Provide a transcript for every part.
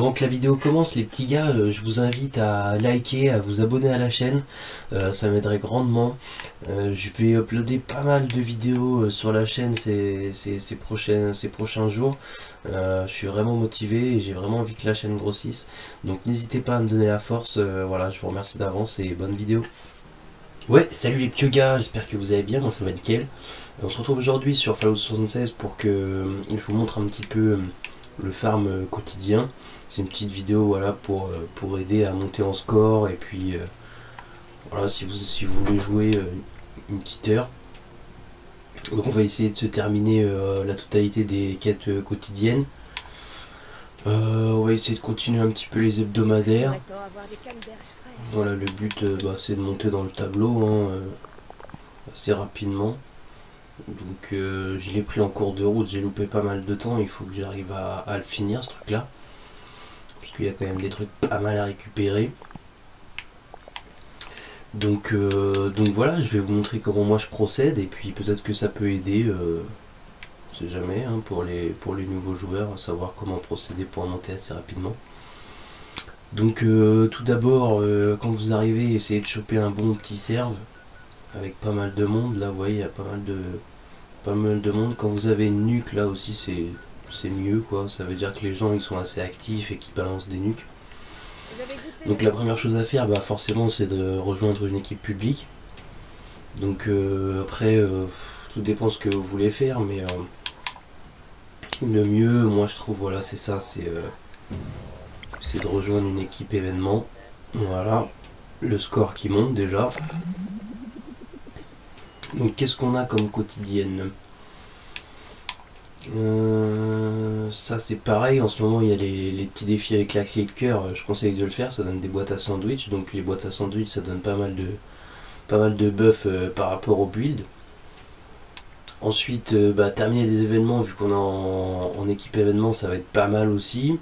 Avant que la vidéo commence, les petits gars, euh, je vous invite à liker, à vous abonner à la chaîne. Euh, ça m'aiderait grandement. Euh, je vais uploader pas mal de vidéos sur la chaîne ces, prochains jours. je suis vraiment motivé et j'ai vraiment envie que la chaîne grossisse. Donc n'hésitez pas à me donner la force. voilà, je vous remercie d'avance et bonne vidéo. Ouais, salut les petits gars, j'espère que vous allez bien, moi ça va nickel. On se retrouve aujourd'hui sur Fallout 76 pour que je vous montre un petit peu le farm quotidien. C'est une petite vidéo voilà, pour, euh, pour aider à monter en score et puis euh, voilà si vous, si vous voulez jouer euh, une petite heure. Donc on va essayer de se terminer la totalité des quêtes quotidiennes. on va essayer de continuer un petit peu les hebdomadaires. Voilà, le but bah, c'est de monter dans le tableau hein, assez rapidement. Donc je l'ai pris en cours de route, j'ai loupé pas mal de temps, il faut que j'arrive à, le finir ce truc là parce qu'il y a quand même des trucs pas mal à récupérer. Donc, euh, donc voilà, je vais vous montrer comment moi je procède et puis peut-être que ça peut aider, euh, on sait jamais, hein, pour, les, pour les nouveaux joueurs à savoir comment procéder pour monter assez rapidement. Donc euh, tout d'abord, quand vous arrivez, essayez de choper un bon petit serve avec pas mal de monde. Là, vous voyez, il y a pas mal de, pas mal de monde. Quand vous avez une nuque, là aussi, c'est c'est mieux quoi. Ça veut dire que les gens ils sont assez actifs et qui balancent des nuques. Donc la première chose à faire, bah forcément, c'est de rejoindre une équipe publique. Donc euh, après, euh, tout dépend ce que vous voulez faire, mais euh, le mieux, moi je trouve, voilà, c'est ça, c'est c'est de rejoindre une équipe événement. Voilà, le score qui monte déjà. Donc qu'est-ce qu'on a comme quotidienne? Euh, ça c'est pareil, en ce moment il y a les, petits défis avec la clé de cœur, je conseille de le faire, ça donne des boîtes à sandwich, donc les boîtes à sandwich ça donne pas mal de, pas mal de buffs euh, par rapport au build. Ensuite, euh, bah, terminer des événements, vu qu'on est en, équipe événement, ça va être pas mal aussi.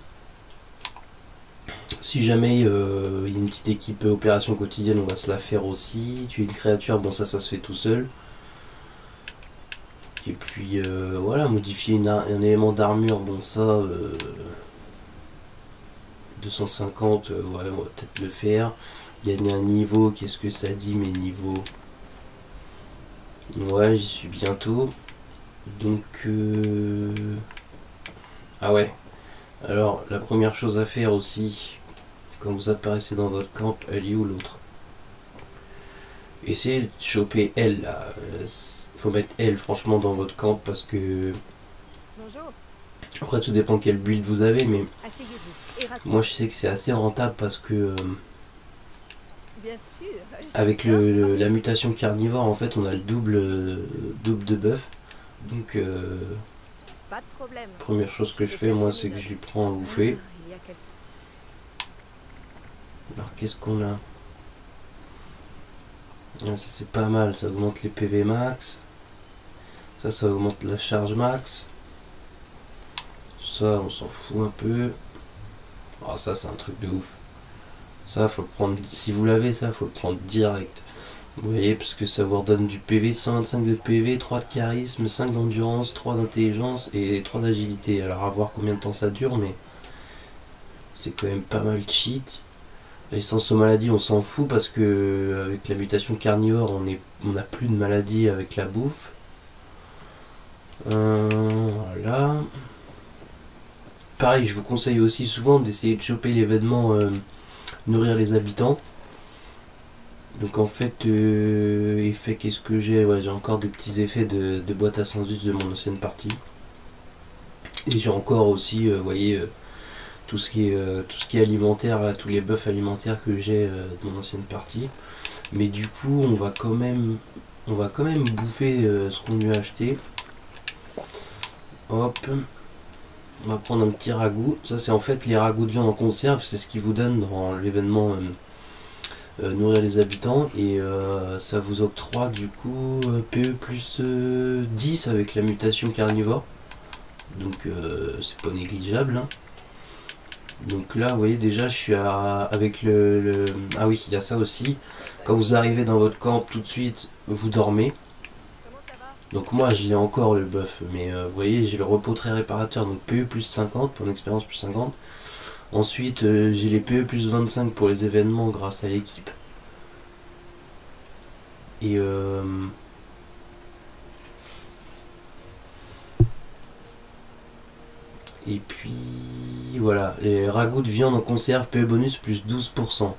Si jamais il y a une petite équipe opération quotidienne, on va se la faire aussi. Tuer une créature, bon ça ça se fait tout seul. Et puis euh, voilà, modifier un élément d'armure, bon ça, 250, euh, euh, ouais, on va peut-être le faire. Gagner un niveau, qu'est-ce que ça dit mes niveaux? Ouais, j'y suis bientôt. Donc, ah ouais. Alors, la première chose à faire aussi, quand vous apparaissez dans votre camp, elle est où l'autre? Essayez de choper elle là. Faut mettre elle franchement dans votre camp parce que après tout dépend quel build vous avez mais moi je sais que c'est assez rentable parce que euh, avec le, la mutation carnivore en fait on a le double double de buff. Donc euh, première chose que je fais moi c'est que je lui prends un bouffée. alors qu'est-ce qu'on a? Ça c'est pas mal, ça augmente les PV max. Ça, ça augmente la charge max. Ça, on s'en fout un peu. Oh, ça, c'est un truc de ouf. Ça, faut le prendre. Si vous l'avez, ça, faut le prendre direct. Vous voyez, parce que ça vous redonne du PV, 125 de PV, 3 de charisme, 5 d'endurance, 3 d'intelligence et 3 d'agilité. Alors, à voir combien de temps ça dure, mais c'est quand même pas mal cheat. Résistance aux maladies, on s'en fout parce que avec la mutation carnivore, on n'a on plus de maladies avec la bouffe. Euh, voilà. Pareil, je vous conseille aussi souvent d'essayer de choper l'événement euh, Nourrir les habitants. Donc en fait, euh, effet qu'est-ce que j'ai? Ouais, J'ai encore des petits effets de, boîte à sandwich de mon ancienne partie. Et j'ai encore aussi, vous voyez, tout ce qui est, tout ce qui est alimentaire, tous les buffs alimentaires que j'ai de mon ancienne partie. Mais du coup, on va quand même, on va quand même bouffer ce qu'on lui a acheté. Hop. On va prendre un petit ragoût. Ça, c'est en fait les ragoûts de viande en conserve. C'est ce qui vous donne dans l'événement euh, euh, Nourrir les habitants. Et euh, ça vous octroie du coup PE plus 10 avec la mutation carnivore. Donc, c'est pas négligeable. Hein. Donc là, vous voyez déjà, je suis avec le, Ah oui, il y a ça aussi. Quand vous arrivez dans votre camp, tout de suite, vous dormez. Donc moi je l'ai encore le buff, mais euh, vous voyez j'ai le repos très réparateur, donc PE plus 50 pour une expérience plus 50. Ensuite, euh, j'ai les PE plus 25 pour les événements grâce à l'équipe. Et euh, Et puis voilà, les ragoûts de viande en conserve PE bonus plus 12%.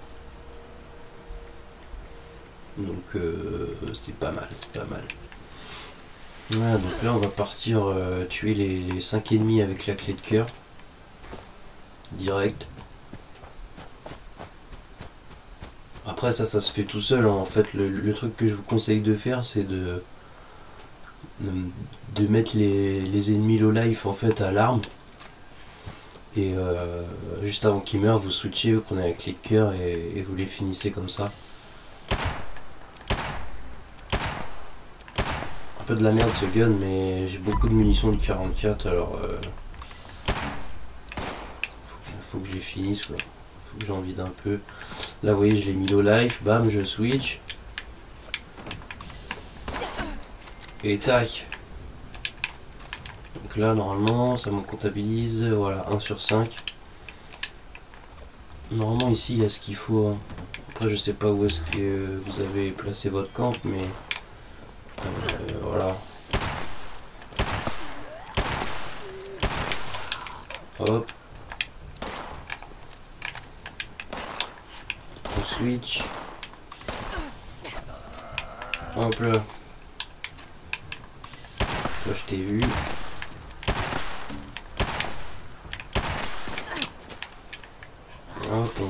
Donc euh, c'est pas mal, c'est pas mal. Voilà, donc là on va partir euh, tuer les, les 5 ennemis avec la clé de cœur. Direct. Après ça, ça se fait tout seul. hein. En fait, le, truc que je vous conseille de faire, c'est de, de de mettre les, les ennemis low life en fait à l'arme. Et euh, juste avant qu'ils meurent, vous switchez, vous prenez clé de cœur et, vous les finissez comme ça. Un peu de la merde ce gun, mais j'ai beaucoup de munitions de 44 alors. Euh, faut, que- faut que je les finisse quoi. Faut que j'en vide un peu. Là, vous voyez, je l'ai mis low life, bam, je switch. Et tac. Donc là, normalement, ça me comptabilise, voilà, 1 sur 5. Normalement, ici, il y a ce qu'il faut. hein. Après, je sais pas où est-ce que vous avez placé votre camp, mais... euh, voilà. Hop. On switch. Hop là. Là, je t'ai vu.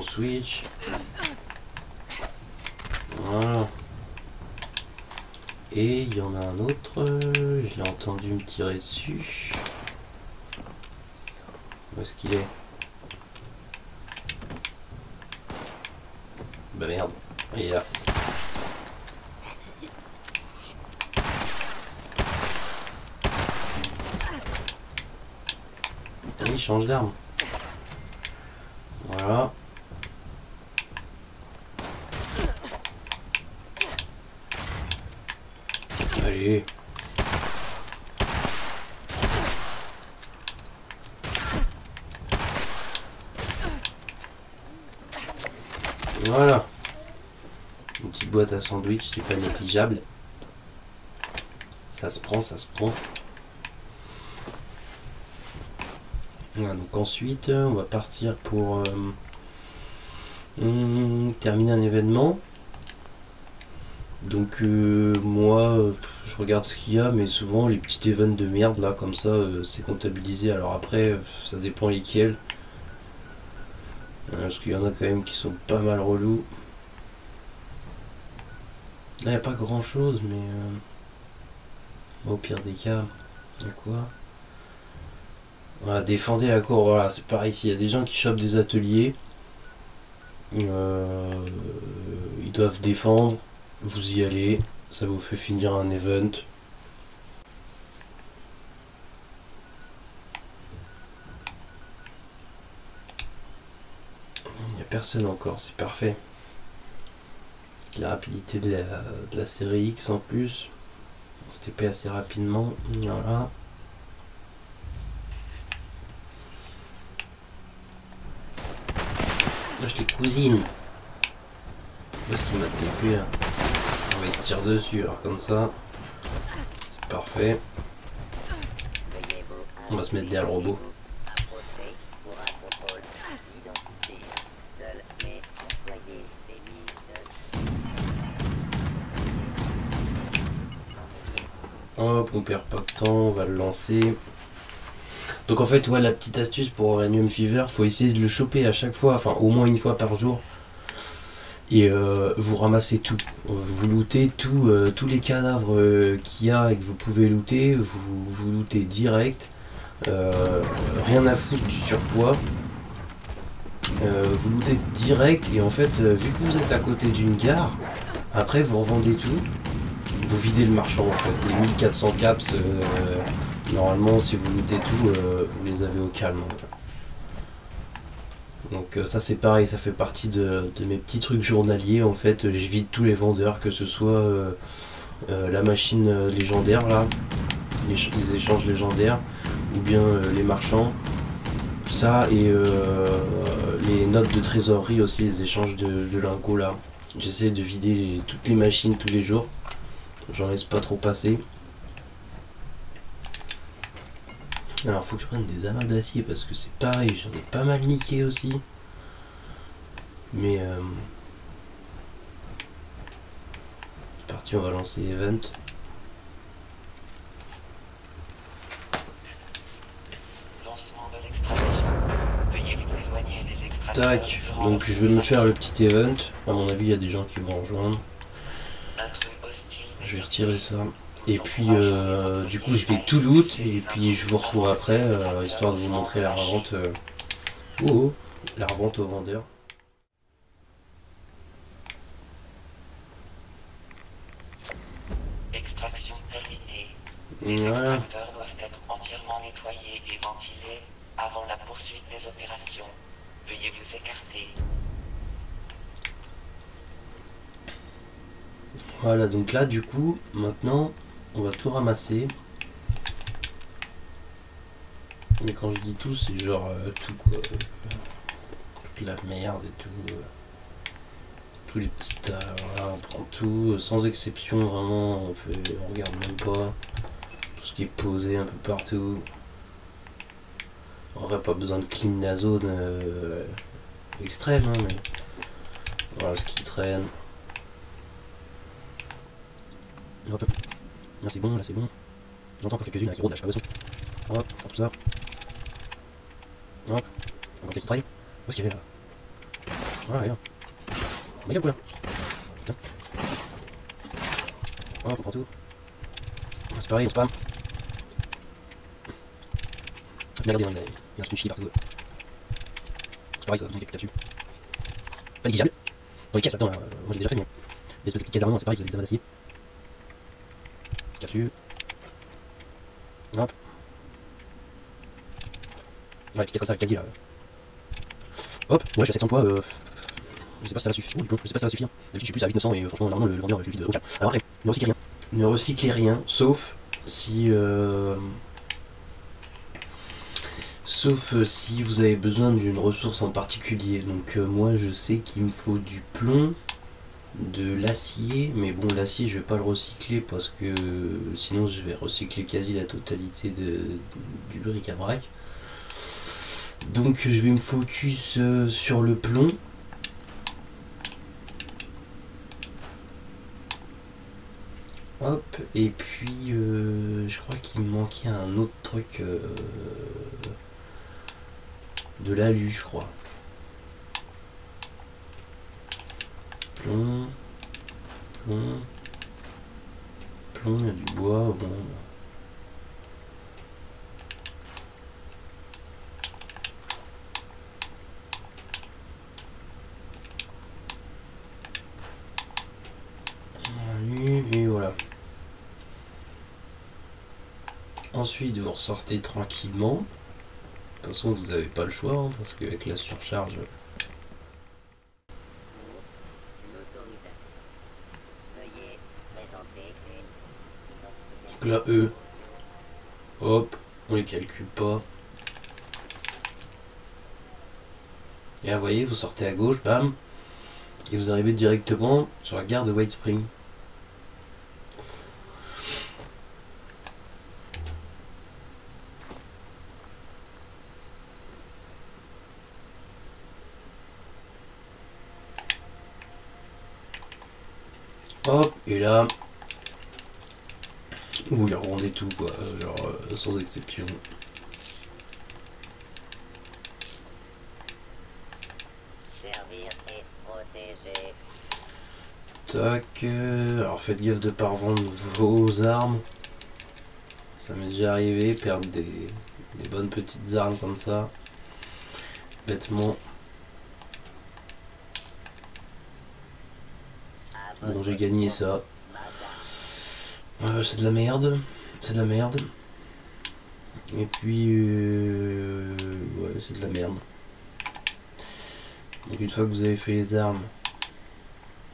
Switch. Voilà. Et il y en a un autre. Je l'ai entendu me tirer dessus. Où est-ce qu'il est? Bah merde. Il est là. Il change d'arme. Voilà. Allez. Voilà. Sandwich, c'est pas négligeable. Ça se prend, ça se prend. Voilà, donc ensuite, on va partir pour euh, hum, terminer un événement. Donc euh, moi, je regarde ce qu'il y a, mais souvent les petits events de merde là, comme ça, euh, c'est comptabilisé. Alors après, ça dépend lesquels. Parce qu'il y en a quand même qui sont pas mal relous. Pas grand chose, mais euh, au pire des cas, quoi défendez la cour, voilà, c'est pareil, s'il y a des gens qui chopent des ateliers, euh, ils doivent défendre, vous y allez, ça vous fait finir un event. Il n'y a personne encore, c'est parfait. La rapidité de la, de la série X en plus, on se TP assez rapidement, voilà. Là, je les cousine. Où est-ce qu'il m'a TP là On va se dessus, alors comme ça. C'est parfait. On va se mettre derrière le robot. Hop, on perd pas de temps, on va le lancer. Donc en fait, ouais, la petite astuce pour Uranium Fever, faut essayer de le choper à chaque fois, enfin au moins une fois par jour. Et euh, vous ramassez tout. Vous lootez tout, euh, tous les cadavres euh, qu'il y a et que vous pouvez looter, vous, vous lootez direct. Rien à foutre du surpoids. Vous lootez direct et en fait, vu que vous êtes à côté d'une gare, après vous revendez tout. Vous videz le marchand en fait. Les 1400 caps, euh, normalement, si vous lootez tout, euh, vous les avez au calme. Donc euh, ça c'est pareil, ça fait partie de, mes petits trucs journaliers en fait. Je vide tous les vendeurs, que ce soit la machine légendaire là, les, ch- les échanges légendaires, ou bien les marchands. Ça et les notes de trésorerie aussi, les échanges de, de lingots là. J'essaie de vider toutes les machines tous les jours. J'en laisse pas trop passer. Alors faut que je prenne des amas d'acier parce que c'est pareil, j'en ai pas mal niqué aussi. Mais euh, c'est parti, on va lancer Event. Tac, donc je vais me faire le petit event. À mon avis, il y a des gens qui vont rejoindre. Je vais retirer ça. Et puis, euh, du coup, je vais tout loot. Et puis, je vous retrouve après, euh, histoire de vous montrer la revente. euh, oh, oh, la revente au vendeur. Extraction terminée. Voilà. Les extracteurs doivent être entièrement nettoyés et ventilés avant la poursuite des opérations. Veuillez vous écarter. Voilà, donc là, du coup, maintenant, on va tout ramasser. Mais quand je dis tout, c'est genre euh, tout quoi. euh, toute la merde et tout. euh, tous les petits tas. Voilà, on prend tout, sans exception, vraiment, on fait, on regarde même pas. Tout ce qui est posé un peu partout. On aurait pas besoin de clean la zone extrême, hein, mais voilà ce qui traîne. Là c'est bon, là c'est bon. J'entends encore quelques-unes qui rôdent, là, je pas où. Hop, on tout ça. Hop. Encore quelques trails. Où est-ce qu'il y avait là? Voilà, regarde. Mais il là. Putain. Hop, on prend tout. C'est pareil, on spam. Hein, il y a- il y a un truc chier partout. C'est pareil, ça va besoin quelques là-dessus. Pas négligeable. Dans les caisses, attends, euh, moi j'ai déjà fait, mais. Les espèces de petites caisses d'armement, c'est pareil, vous avez des amas d'acier. Là-dessus. Hop. Ouais, petite comme ça, avec caddie là. Hop, ouais, je suis à 700 poids. Euh... Je sais pas si ça va suffire. Je sais pas si ça va suffire. D'habitude, je suis plus à 800 et euh, franchement, normalement, le, vendeur, je lui vide au. Alors après, ne recyclez rien. Ne recyclez rien, sauf si. Euh... Sauf euh, si vous avez besoin d'une ressource en particulier. Donc, euh, moi, je sais qu'il me faut du plomb, de l'acier, mais bon, l'acier, je vais pas le recycler parce que sinon, je vais recycler quasi la totalité de, du bric-à-brac. Donc, je vais me focus euh, sur le plomb. Hop, et puis euh, je crois qu'il me manquait un autre truc euh, de l'alu, je crois. Plomb, plomb, il y a du bois, bon. Et voilà. Ensuite, vous ressortez tranquillement. De toute façon, vous n'avez pas le choix, hein, parce qu'avec la surcharge, Là, eux, hop, on les calcule pas. Et là, vous voyez, vous sortez à gauche, bam, et vous arrivez directement sur la gare de White Spring. Hop, et là, vous les rendez tout, quoi, genre euh, sans exception. Servir et protéger. Tac, euh, alors faites gaffe de pas revendre vos armes. Ça m'est déjà arrivé, perdre des, des bonnes petites armes comme ça. Bêtement. Bon, j'ai gagné ça. Euh, c'est de la merde. C'est de la merde. Et puis, euh, ouais, c'est de la merde. Une fois que vous avez fait les armes,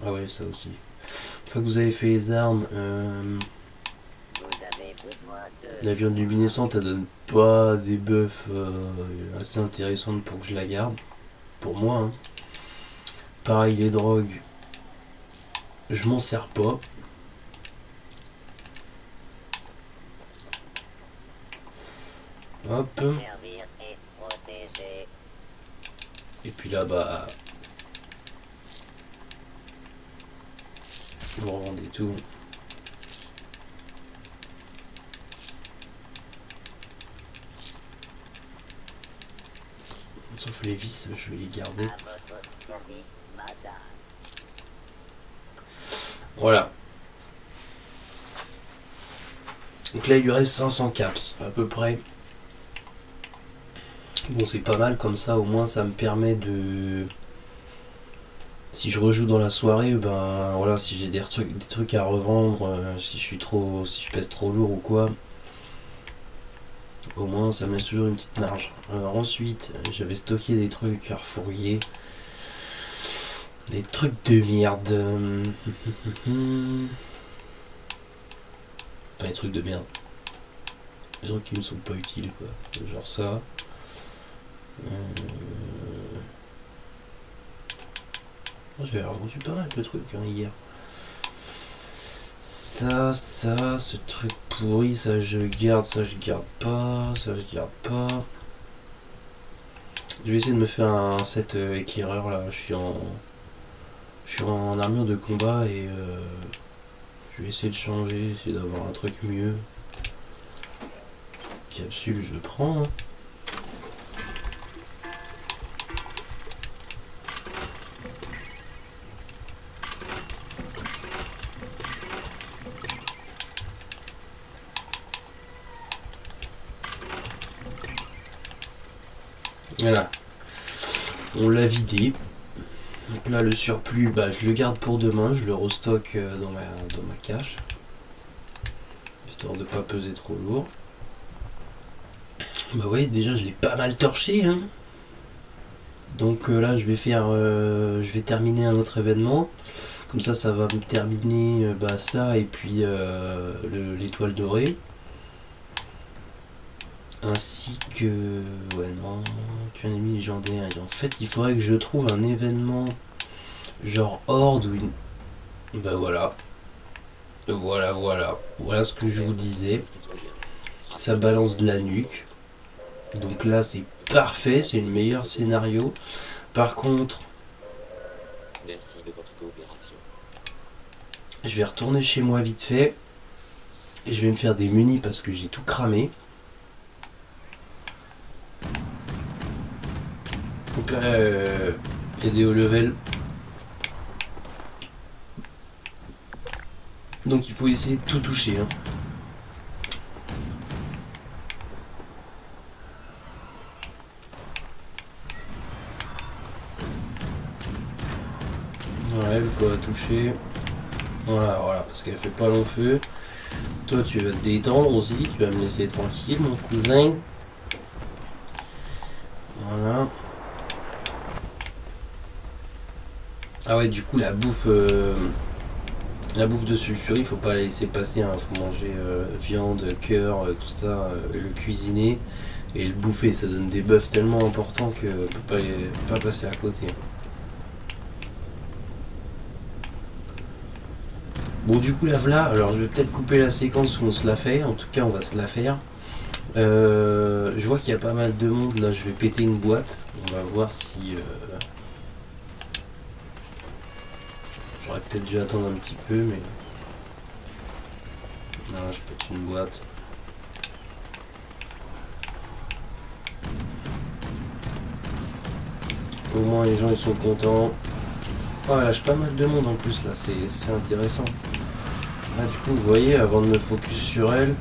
ah ouais, ça aussi. Une fois que vous avez fait les armes, euh, Vous avez besoin de La viande luminescente, elle donne pas des buffs euh, assez intéressantes pour que je la garde. Pour moi. hein. Pareil, les drogues. Je m'en sers pas. Hop. Et puis là, bah. Vous revendez tout. Sauf les vis, je vais les garder. Voilà. Donc là, il lui reste 500 caps, à peu près. Bon, c'est pas mal comme ça, au moins ça me permet de. Si je rejoue dans la soirée, ben voilà, si j'ai des trucs, des trucs à revendre, euh, si je suis trop. si je pèse trop lourd ou quoi. Au moins ça me laisse toujours une petite marge. Alors ensuite, j'avais stocké des trucs à refourguer. Des trucs de merde. Enfin, des trucs de merde. Des trucs qui me sont pas utiles, quoi. Genre ça. Euh... J'avais revendu pas mal de trucs hein, hier. Ça, ça, ce truc pourri, ça je garde, ça je garde pas, ça je garde pas. Je vais essayer de me faire un set euh, éclaireur là, je suis en. Je suis en armure de combat et euh, je vais essayer de changer, essayer d'avoir un truc mieux. Capsule, je prends. hein. Voilà. Donc là, le surplus, bah, je le garde pour demain. Je le restock euh, dans, ma, dans ma cache. Histoire de pas peser trop lourd. Bah ouais, déjà, je l'ai pas mal torché. Hein. Donc euh, là, je vais faire... euh, je vais terminer un autre événement. Comme ça, ça va me terminer bah, ça et puis le- l'étoile dorée. Ainsi que... Ouais, non... Tu es un ennemi légendaire. Et en fait, il faudrait que je trouve un événement genre Horde ou une... Bah voilà. Voilà, voilà. Voilà ce que je vous disais. Ça balance de la nuque. Donc là, c'est parfait. C'est le meilleur scénario. Par contre, Merci de votre coopération. je vais retourner chez moi vite fait. Et je vais me faire des munis parce que j'ai tout cramé. Donc là, euh, il y a des hauts level. Donc il faut essayer de tout toucher. hein. Ouais, il faut la toucher. Voilà, voilà, parce qu'elle fait pas long feu. Toi, tu vas te détendre aussi, tu vas me laisser tranquille, mon cousin. Voilà. Ah ouais, du coup, la bouffe, euh, la bouffe de sulfurie, faut pas la laisser passer. Il faut manger euh, viande, cœur, euh, tout ça, euh, le cuisiner et le bouffer. Ça donne des buffs tellement importants que on peut pas, pas passer à côté. Bon du coup la voilà, alors je vais peut-être couper la séquence où on se la fait, en tout cas on va se la faire. Je vois qu'il y a pas mal de monde là, je vais péter une boîte, on va voir si... J'aurais peut-être dû attendre un petit peu mais... Non je pète une boîte. Au moins les gens ils sont contents. Oh j'ai pas mal de monde en plus là, c'est intéressant. Là du coup vous voyez avant de me focus sur elle,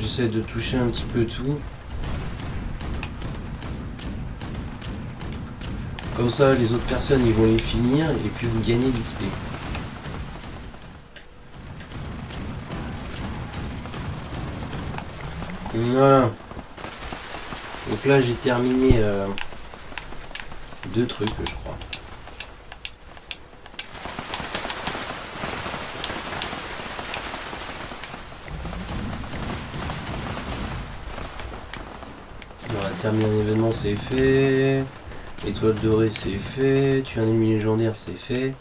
j'essaie de toucher un petit peu tout. Comme ça, les autres personnes, ils vont les finir et puis vous gagnez l'XP. Voilà. Donc là, j'ai terminé euh, deux trucs, je crois. Voilà, terminer un événement, c'est fait. Étoile dorée, c'est fait. Tuer un ennemi légendaire, c'est fait.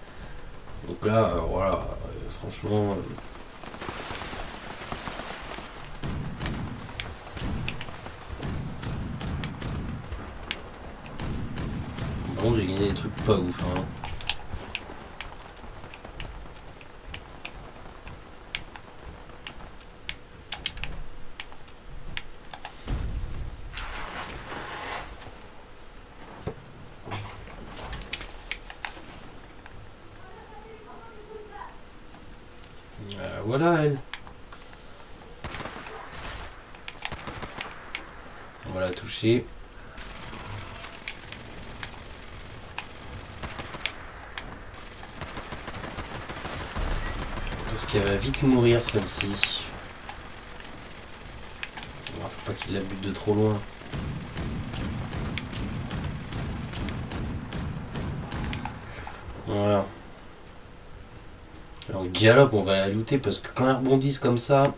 Donc là, euh, voilà, euh, franchement. euh, Bon, j'ai gagné des trucs pas ouf. Hein. Euh, voilà elle. On va la toucher. Parce qu'elle va vite mourir celle-ci. Faut pas qu'il la bute de trop loin. Voilà. Alors galope, on va la looter parce que quand elles rebondissent comme ça,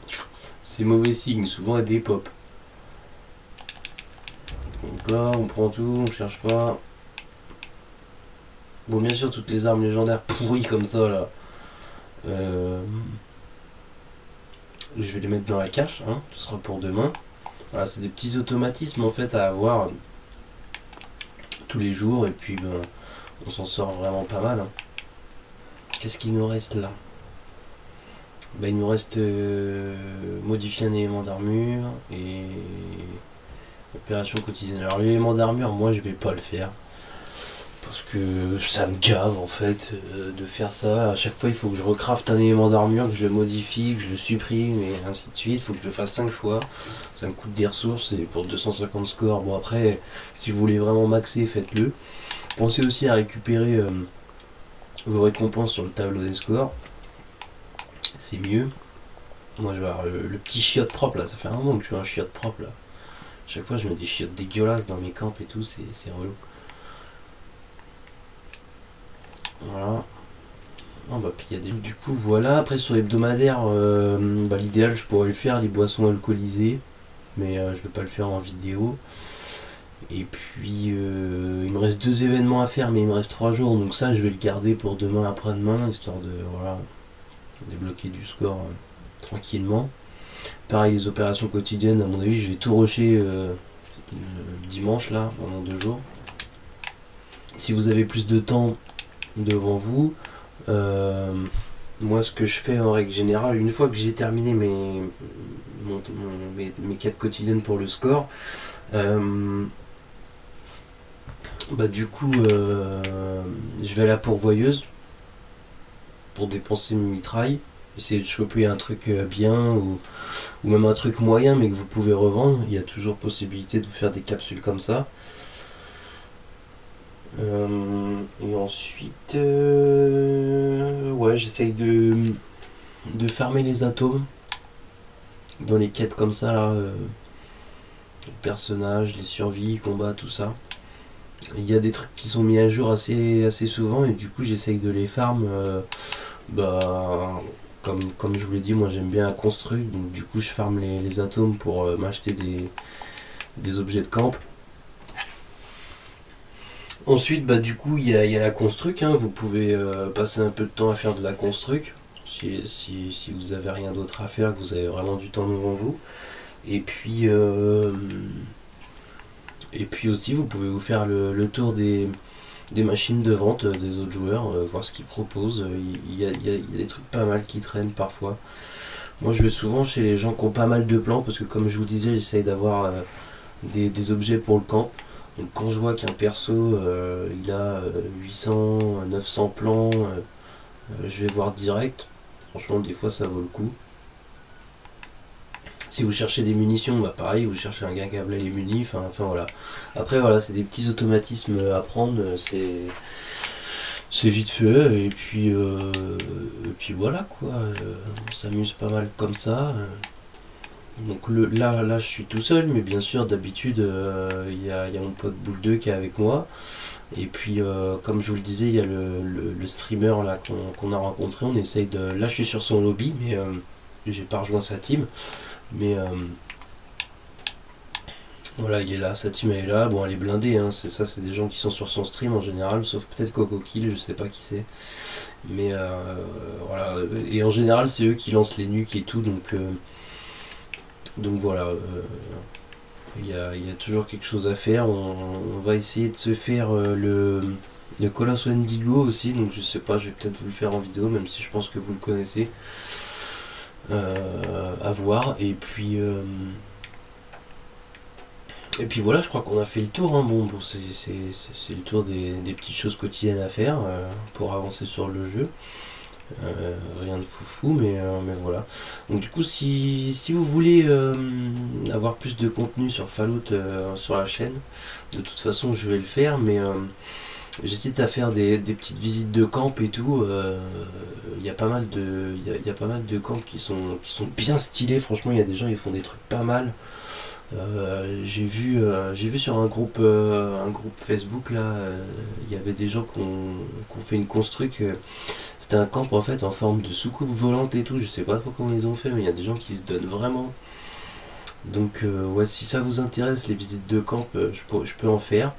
c'est mauvais signe. Souvent elle dépop. Donc là, on prend tout, on cherche pas. Bon, bien sûr, toutes les armes légendaires pourries comme ça là. Euh, Je vais les mettre dans la cache, hein. ce sera pour demain. Voilà, c'est des petits automatismes en fait à avoir tous les jours et puis ben, on s'en sort vraiment pas mal. hein. Qu'est-ce qu'il nous reste là? Ben, Il nous reste euh, modifier un élément d'armure et opération quotidienne. Alors l'élément d'armure, moi je vais pas le faire parce que ça me gave en fait euh, de faire ça. À chaque fois, il faut que je recrafte un élément d'armure, que je le modifie, que je le supprime et ainsi de suite. Il faut que je le fasse 5 fois. Ça me coûte des ressources et pour 250 scores. Bon, après, si vous voulez vraiment maxer, faites-le. Pensez aussi à récupérer euh, vos récompenses sur le tableau des scores. C'est mieux. Moi, je vais avoir le, petit chiotte propre là. Ça fait un moment que je veux un chiotte propre là. Chaque fois, je mets des chiottes dégueulasses dans mes camps et tout. C'est relou. Voilà. Ah bah, puis y a des... Du coup, voilà. Après, sur l'hebdomadaire, euh, bah, l'idéal, je pourrais le faire, les boissons alcoolisées. Mais euh, je vais pas le faire en vidéo. Et puis, euh, il me reste deux événements à faire, mais il me reste trois jours. Donc ça, je vais le garder pour demain, après-demain, histoire de, voilà, débloquer du score euh, tranquillement. Pareil, les opérations quotidiennes, à mon avis, je vais tout rusher dimanche, là, pendant deux jours. Si vous avez plus de temps devant vous, euh, moi, ce que je fais en règle générale, une fois que j'ai terminé mes, mes, mes quêtes quotidiennes pour le score, euh, bah du coup, euh, je vais à la pourvoyeuse pour dépenser mes mitrailles, essayer de choper un truc bien ou, ou même un truc moyen mais que vous pouvez revendre. Il y a toujours possibilité de vous faire des capsules comme ça. Euh, et ensuite, euh, ouais, j'essaye de, de farmer les atomes dans les quêtes comme ça là. euh, les personnages, les survies, combats, tout ça. Il y a des trucs qui sont mis à jour assez, assez souvent et du coup j'essaye de les farm. bah, comme, comme je vous l'ai dit, moi j'aime bien construire, donc du coup je farme les, les atomes pour m'acheter des, des objets de camp. Ensuite, bah, du coup, il y a, y a la construc. hein. Vous pouvez euh, passer un peu de temps à faire de la construc. Si, si, si vous avez rien d'autre à faire, que vous avez vraiment du temps devant vous. Et puis, euh, et puis aussi, vous pouvez vous faire le, le tour des, des machines de vente euh, des autres joueurs, voir ce qu'ils proposent. Il y, a, y y a des trucs pas mal qui traînent parfois. Moi, je vais souvent chez les gens qui ont pas mal de plans, parce que comme je vous disais, j'essaye d'avoir des, des objets pour le camp. Donc quand je vois qu'un perso, euh, il a euh, 800, 900 plans, euh, euh, je vais voir direct. Franchement, des fois, ça vaut le coup. Si vous cherchez des munitions, bah pareil, vous cherchez un gars qui a les munis, enfin enfin, voilà. Après voilà, c'est des petits automatismes à apprendre, euh, c'est c'est vite fait, et puis euh, et puis voilà quoi, euh, on s'amuse pas mal comme ça. Donc le, là, là, je suis tout seul, mais bien sûr, d'habitude, euh, il y, a, y a mon pote Boule 2 qui est avec moi. Et puis, euh, comme je vous le disais, il y a le, le- streamer là qu'on a rencontré. On essaye de. Là, je suis sur son lobby, mais euh, j'ai pas rejoint sa team. Mais Voilà, il est là, sa team est là. Bon, elle est blindée, hein, c'est ça, c'est des gens qui sont sur son stream en général, sauf peut-être Coco Kill, je sais pas qui c'est. Mais voilà, et en général, c'est eux qui lancent les nuques et tout, donc, donc voilà. euh, Il y, a, toujours quelque chose à faire. On, va essayer de se faire euh, le, le Coloss Wendigo aussi, donc je sais pas, je vais peut-être vous le faire en vidéo, même si je pense que vous le connaissez. Euh, à voir. Et puis. et puis voilà, je crois qu'on a fait le tour. hein. Bon, bon, c'est le tour des, petites choses quotidiennes à faire pour avancer sur le jeu. Euh, rien de foufou, mais, euh, mais voilà. Donc du coup, si, si vous voulez euh, avoir plus de contenu sur Fallout sur la chaîne, de toute façon, je vais le faire, mais j'hésite à faire des, petites visites de camp et tout. Il y a pas mal de, pas mal de camps qui sont, qui sont bien stylés. Franchement, il y a des gens qui font des trucs pas mal. Euh, j'ai vu, euh, j'ai vu sur un groupe, euh, un groupe Facebook là, il y avait des gens qui ont, fait une construc. c'était un camp en fait en forme de soucoupe volante et tout. Je sais pas trop comment ils ont fait, mais il y a des gens qui se donnent vraiment. Donc ouais, si ça vous intéresse les visites de camp, je, peux, je peux en faire.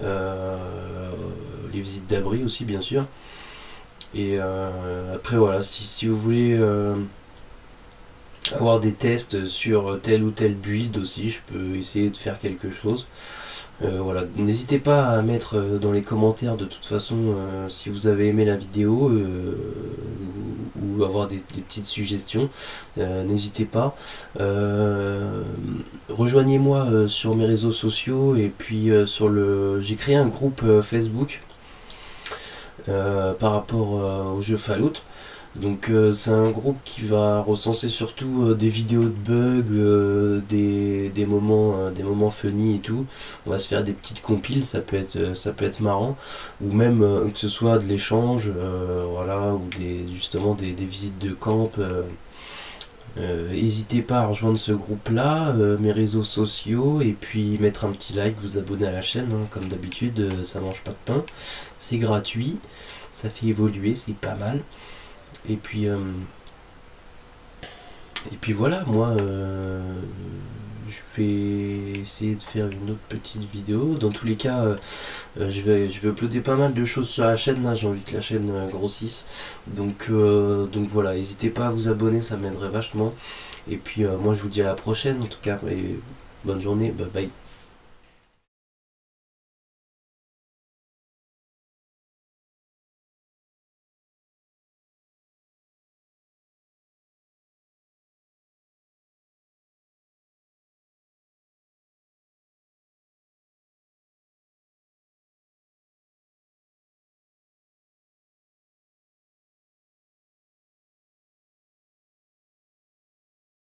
Les visites d'abri aussi bien sûr. Et après voilà, si, si vous voulez avoir des tests sur tel ou tel build aussi, je peux essayer de faire quelque chose. Euh, voilà, n'hésitez pas à mettre dans les commentaires de toute façon euh, si vous avez aimé la vidéo euh, ou, avoir des, des petites suggestions. N'hésitez pas. Rejoignez-moi sur mes réseaux sociaux et puis sur le. J'ai créé un groupe Facebook par rapport au jeu Fallout. Donc euh, c'est un groupe qui va recenser surtout euh, des vidéos de bugs, euh, des, des moments, des moments funny et tout. On va se faire des petites compiles, ça peut être, ça peut être marrant, ou même que ce soit de l'échange, voilà, ou des, justement des, des visites de camp. N'hésitez pas à rejoindre ce groupe-là, mes réseaux sociaux, et puis mettre un petit like, vous abonner à la chaîne, hein, comme d'habitude, ça mange pas de pain, c'est gratuit, ça fait évoluer, c'est pas mal. Et puis, euh, et puis voilà, moi, euh, je vais essayer de faire une autre petite vidéo. Dans tous les cas, euh, je vais, je vais uploader pas mal de choses sur la chaîne. Là, j'ai envie que la chaîne grossisse. Donc, donc voilà, n'hésitez pas à vous abonner, ça m'aiderait vachement. Et puis, moi, je vous dis à la prochaine, en tout cas, et bonne journée, bye bye.